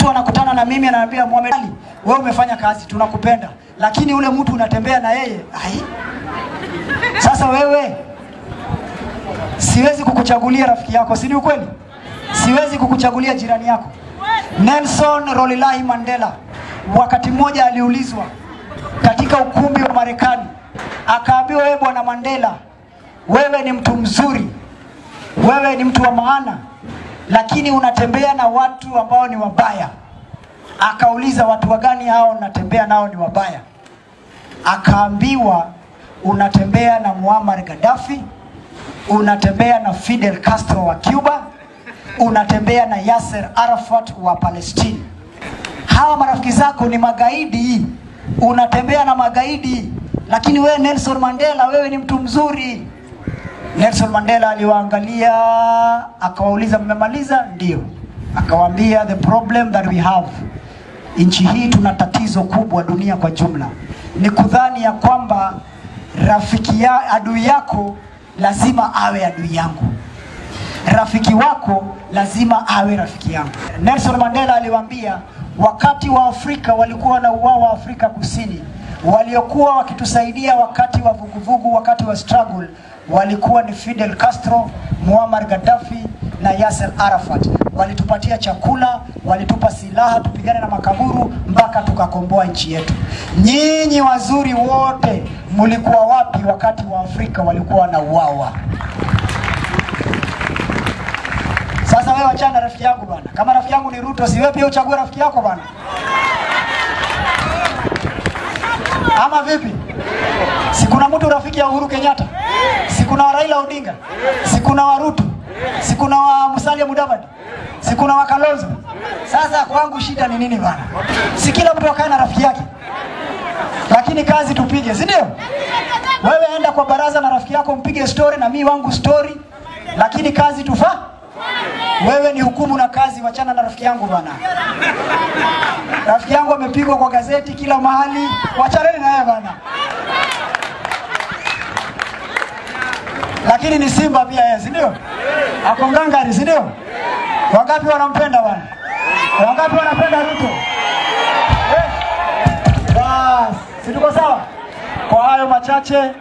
Mtu anakutana na mimi ananiambia Mohamed Ali, wewe umefanya kazi, tunakupenda, lakini ule mtu unatembea na yeye ai. Sasa wewe, siwezi kukuchagulia rafiki yako, si ni ukweli? Siwezi kukuchagulia jirani yako. Nelson Rolilahi Mandela wakati mmoja aliulizwa katika ukumbi wa Marekani, akaambiwa, wewe bwana Mandela, wewe ni mtu mzuri, wewe ni mtu wa maana, lakini unatembea na watu ambao ni wabaya. Akauliza, watu wagani hao unatembea nao ni wabaya? Akaambiwa, unatembea na Muammar Gaddafi, unatembea na Fidel Castro wa Cuba, unatembea na Yasser Arafat wa Palestine. Hawa marafiki zako ni magaidi, unatembea na magaidi, lakini wewe Nelson Mandela, wewe ni mtu mzuri. Nelson Mandela aliwaangalia akawauliza, mmemaliza? Ndio. Akawaambia, the problem that we have, nchi hii tuna tatizo kubwa, dunia kwa jumla, ni kudhani ya kwamba rafiki ya adui yako lazima awe adui yangu, rafiki wako lazima awe rafiki yangu. Nelson Mandela aliwaambia, wakati wa Afrika walikuwa na uwao wa Afrika Kusini, waliokuwa wakitusaidia wakati wa vuguvugu, wakati wa struggle walikuwa ni Fidel Castro, Muammar Gaddafi na Yasser Arafat. Walitupatia chakula, walitupa silaha tupigane na makaburu mpaka tukakomboa nchi yetu. Nyinyi wazuri wote mlikuwa wapi wakati wa Afrika walikuwa wanauawa? Sasa wewe wachana rafiki yangu bwana. Kama rafiki yangu ni Ruto, si wewe pia uchague rafiki yako bwana? Ama vipi? Si kuna mtu rafiki ya Uhuru Kenyatta? Si kuna wa Raila Odinga? Si kuna wa Ruto? Si kuna wa Musalia Mudavadi? Si kuna wa Kalonzo? Sasa kwangu shida ni nini bana? Si kila mtu akae na rafiki yake, lakini kazi tupige, si ndio? Wewe enda kwa baraza na rafiki yako mpige story na mi wangu story, lakini kazi tufa wewe ni hukumu na kazi, wachana na rafiki yangu bwana. Rafiki yangu amepigwa kwa gazeti kila mahali, wachaneni na yeye. Lakini ni Simba pia yeye, si ndio? Ako ngangari, si ndio? Wangapi wanampenda bwana? Wangapi wanapenda Ruto? Eh? Bas, si tuko sawa? Kwa hayo machache